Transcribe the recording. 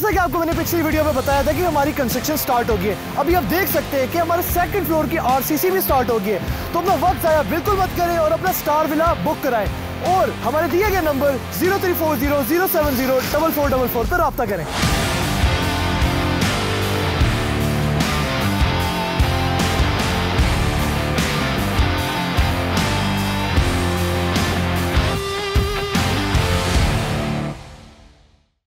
आपको मैंने पिछली वीडियो में बताया था कि हमारी कंस्ट्रक्शन स्टार्ट हो गई है अभी आप देख सकते हैं कि हमारे सेकंड फ्लोर की आरसीसी भी स्टार्ट हो गई है तो अपना वक्त आया बिल्कुल मत करें और अपना स्टार विला बुक कराएँ। और हमारे दिए गए number zero three four zero zero seven zero double four double four पर रबता करें।